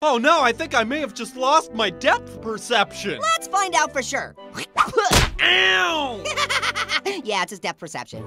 Oh no, I think I may have just lost my depth perception. Let's find out for sure. Ow! yeah, it's his depth perception.